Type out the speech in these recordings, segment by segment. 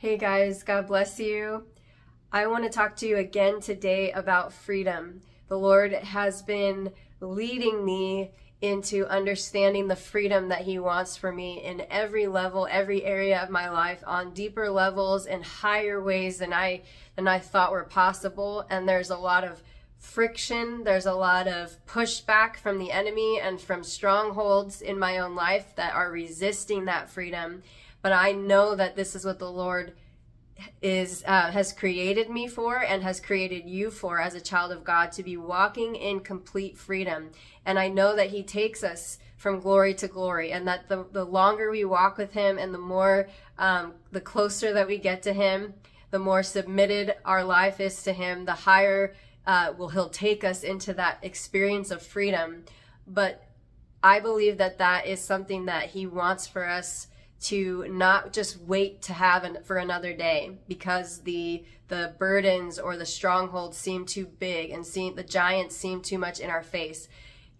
Hey guys, God bless you. I want to talk to you again today about freedom. The Lord has been leading me into understanding the freedom that He wants for me in every level, every area of my life, on deeper levels and higher ways than I than I thought were possible. And there's a lot of friction. There's a lot of pushback from the enemy and from strongholds in my own life that are resisting that freedom but I know that this is what the Lord is uh, has created me for and has created you for as a child of God to be walking in complete freedom. And I know that He takes us from glory to glory, and that the the longer we walk with Him, and the more um, the closer that we get to Him, the more submitted our life is to Him, the higher uh, will He'll take us into that experience of freedom. But I believe that that is something that He wants for us to not just wait to have an, for another day because the the burdens or the strongholds seem too big and seem the giants seem too much in our face.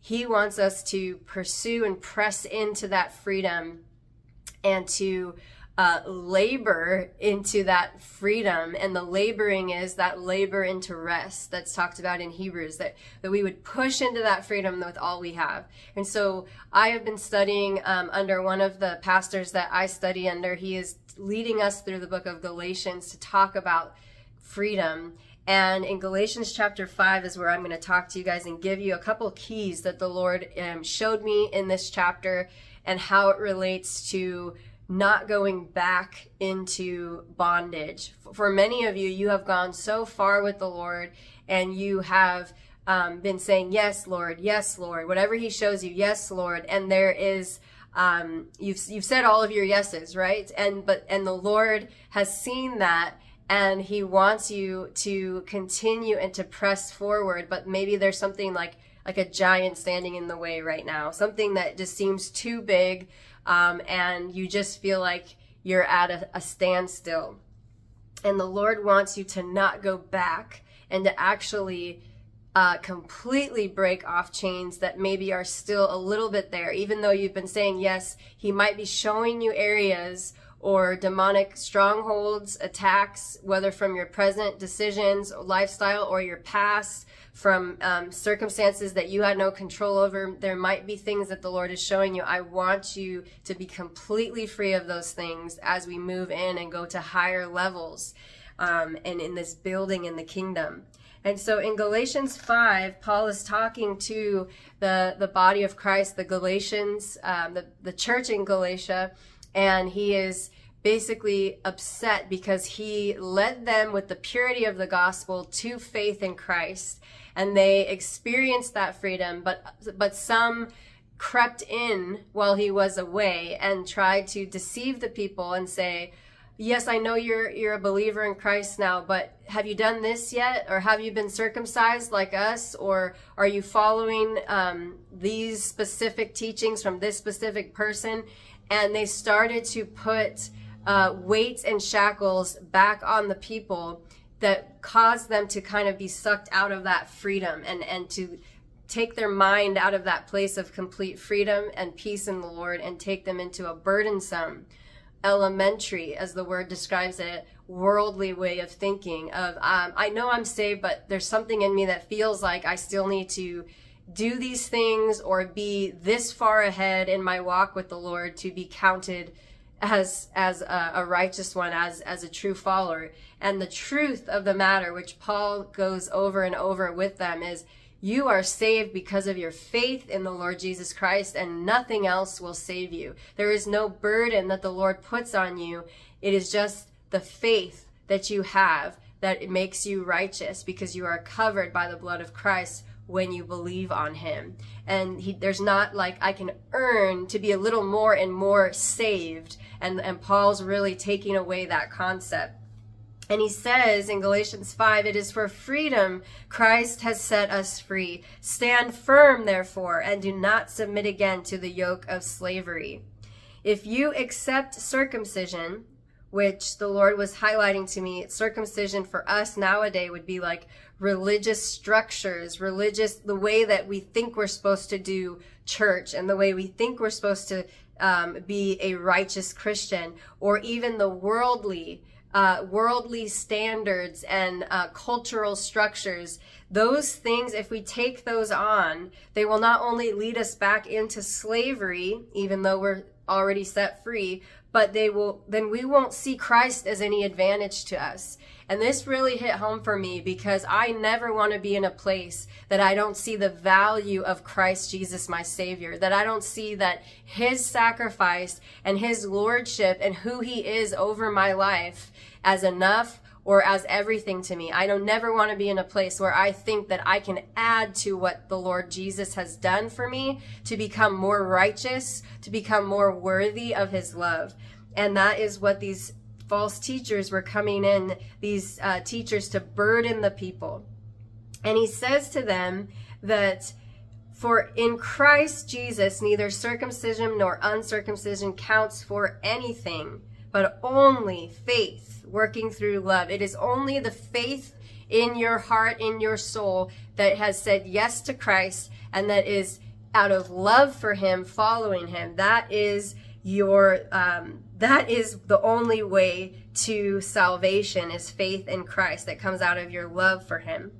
He wants us to pursue and press into that freedom and to uh, labor into that freedom. And the laboring is that labor into rest that's talked about in Hebrews, that, that we would push into that freedom with all we have. And so I have been studying um, under one of the pastors that I study under. He is leading us through the book of Galatians to talk about freedom. And in Galatians chapter 5 is where I'm going to talk to you guys and give you a couple keys that the Lord um, showed me in this chapter and how it relates to not going back into bondage. For many of you, you have gone so far with the Lord and you have um, been saying, Yes, Lord, yes, Lord, whatever He shows you, yes, Lord. And there is, um, you've, you've said all of your yeses, right? And, but, and the Lord has seen that and He wants you to continue and to press forward. But maybe there's something like, like a giant standing in the way right now, something that just seems too big um, and you just feel like you're at a, a standstill. And the Lord wants you to not go back and to actually uh, completely break off chains that maybe are still a little bit there. Even though you've been saying yes, He might be showing you areas or demonic strongholds, attacks, whether from your present decisions, lifestyle, or your past, from um, circumstances that you had no control over. There might be things that the Lord is showing you. I want you to be completely free of those things as we move in and go to higher levels um, and in this building in the kingdom. And so in Galatians 5, Paul is talking to the, the body of Christ, the Galatians, um, the, the church in Galatia, and he is basically upset because he led them with the purity of the gospel to faith in Christ and they experienced that freedom but but some crept in while he was away and tried to deceive the people and say yes i know you're you're a believer in christ now but have you done this yet? Or have you been circumcised like us? Or are you following um, these specific teachings from this specific person and they started to put uh, weights and shackles back on the people that caused them to kind of be sucked out of that freedom and, and to take their mind out of that place of complete freedom and peace in the Lord and take them into a burdensome, elementary, as the word describes it, worldly way of thinking of, um, I know I'm saved, but there's something in me that feels like I still need to do these things or be this far ahead in my walk with the Lord to be counted as as a, a, righteous one as as a true follower. And the truth of the matter which paul goes over and over with them is you are saved because of your faith in the lord jesus christ and nothing else will save you. There is no burden that the lord puts on you. It is just the faith that you have that makes you righteous because you are covered by the blood of christ when you believe on him. And he, there's not like I can earn to be a little more and more saved. And, and Paul's really taking away that concept. And he says in Galatians 5, it is for freedom Christ has set us free. Stand firm, therefore, and do not submit again to the yoke of slavery. If you accept circumcision, which the Lord was highlighting to me. Circumcision for us nowadays would be like religious structures, religious, the way that we think we're supposed to do church and the way we think we're supposed to um, be a righteous Christian, or even the worldly uh, worldly standards and uh, cultural structures, those things, if we take those on, they will not only lead us back into slavery, even though we're already set free, but they will, then we won't see Christ as any advantage to us. And this really hit home for me because I never want to be in a place that I don't see the value of Christ Jesus, my Savior, that I don't see that His sacrifice and His Lordship and who He is over my life as enough or as everything to me. I don't never want to be in a place where I think that I can add to what the Lord Jesus has done for me to become more righteous, to become more worthy of his love. And that is what these false teachers were coming in, these uh, teachers to burden the people. And he says to them that for in Christ Jesus, neither circumcision nor uncircumcision counts for anything, but only faith working through love. It is only the faith in your heart, in your soul, that has said yes to Christ and that is out of love for him, following him. That is your um, that is the only way to salvation is faith in Christ that comes out of your love for him.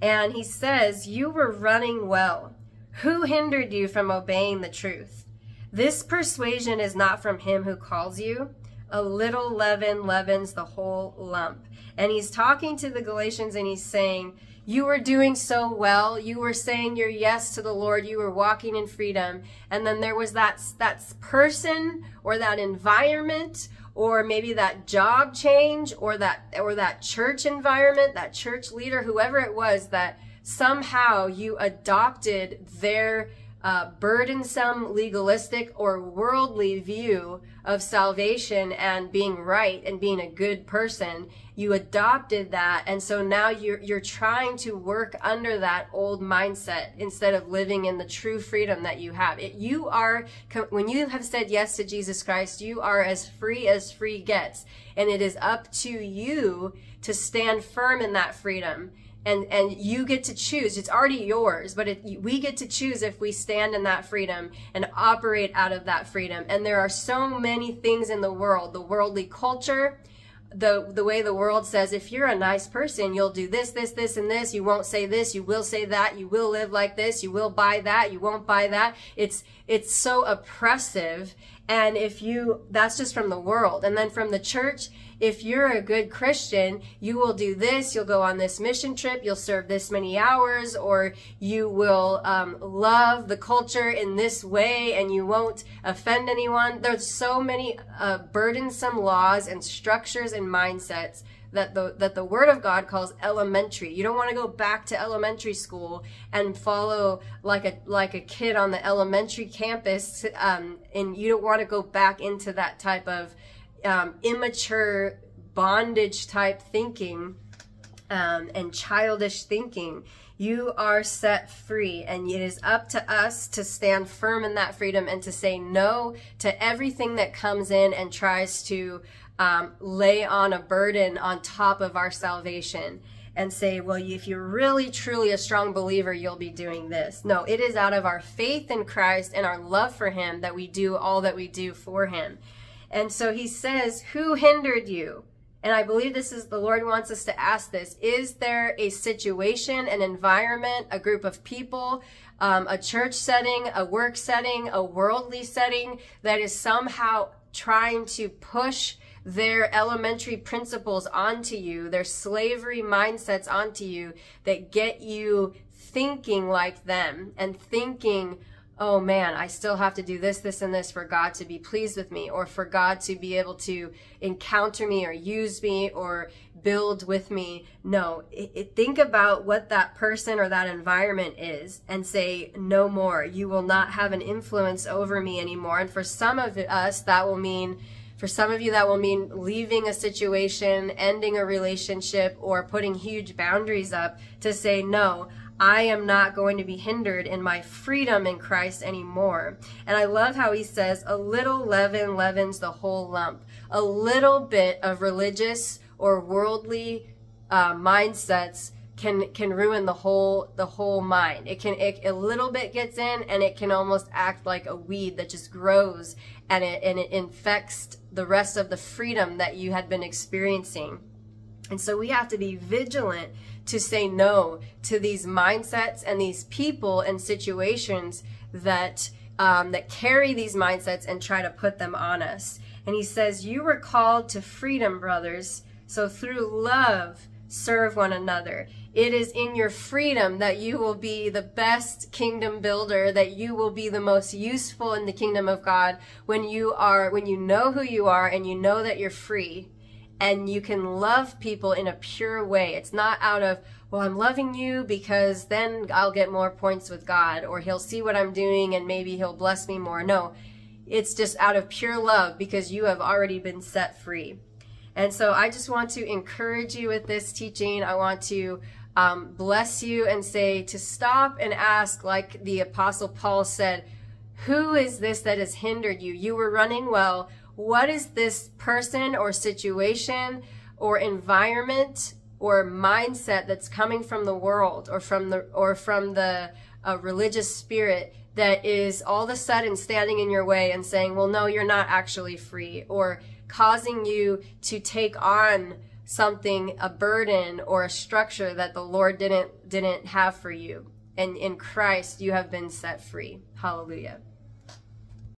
And he says, You were running well. Who hindered you from obeying the truth? This persuasion is not from him who calls you. A little leaven leavens the whole lump. And he's talking to the Galatians and he's saying, you were doing so well. You were saying your yes to the Lord. You were walking in freedom. And then there was that, that person or that environment or maybe that job change or that, or that church environment, that church leader, whoever it was that somehow you adopted their uh, burdensome, legalistic, or worldly view of salvation and being right and being a good person. You adopted that, and so now you're you're trying to work under that old mindset instead of living in the true freedom that you have. It, you are when you have said yes to Jesus Christ, you are as free as free gets, and it is up to you to stand firm in that freedom and and you get to choose. It's already yours but it, we get to choose if we stand in that freedom and operate out of that freedom. And there are so many things in the world the worldly culture the the way the world says if you're a nice person you'll do this this this and this. You won't say this you will say that you will live like this you will buy that you won't buy that. It's it's so oppressive and if you that's just from the world and then from the church if you're a good Christian, you will do this, you'll go on this mission trip, you'll serve this many hours, or you will um, love the culture in this way and you won't offend anyone. There's so many uh, burdensome laws and structures and mindsets that the that the word of God calls elementary. You don't want to go back to elementary school and follow like a like a kid on the elementary campus, um, and you don't want to go back into that type of um, immature bondage type thinking um, and childish thinking. You are set free, and it is up to us to stand firm in that freedom and to say no to everything that comes in and tries to um, lay on a burden on top of our salvation and say, well, if you're really truly a strong believer, you'll be doing this. No, it is out of our faith in Christ and our love for Him that we do all that we do for Him. And so he says, Who hindered you? And I believe this is the Lord wants us to ask this. Is there a situation, an environment, a group of people, um, a church setting, a work setting, a worldly setting that is somehow trying to push their elementary principles onto you, their slavery mindsets onto you that get you thinking like them and thinking oh man, I still have to do this, this, and this for God to be pleased with me, or for God to be able to encounter me or use me or build with me. No, it, it, think about what that person or that environment is and say, no more. You will not have an influence over me anymore. And for some of us, that will mean for some of you, that will mean leaving a situation, ending a relationship, or putting huge boundaries up to say, no, I am not going to be hindered in my freedom in Christ anymore. And I love how he says, a little leaven leavens the whole lump. A little bit of religious or worldly uh, mindsets can can ruin the whole the whole mind. It can it, a little bit gets in and it can almost act like a weed that just grows and it and it infects the rest of the freedom that you had been experiencing. And so we have to be vigilant to say no to these mindsets and these people and situations that um, that carry these mindsets and try to put them on us. And he says, "You were called to freedom, brothers. So through love." serve one another. It is in your freedom that you will be the best kingdom builder, that you will be the most useful in the kingdom of God when you are, when you know who you are and you know that you're free and you can love people in a pure way. It's not out of, well, I'm loving you because then I'll get more points with God or he'll see what I'm doing and maybe he'll bless me more. No, it's just out of pure love because you have already been set free. And so I just want to encourage you with this teaching. I want to um, bless you and say to stop and ask, like the Apostle Paul said, Who is this that has hindered you? You were running well. What is this person or situation or environment or mindset that's coming from the world or from the or from the uh, religious spirit that is all of a sudden standing in your way and saying, "Well, no, you're not actually free," or causing you to take on something a burden or a structure that the Lord didn't didn't have for you. And in Christ you have been set free. Hallelujah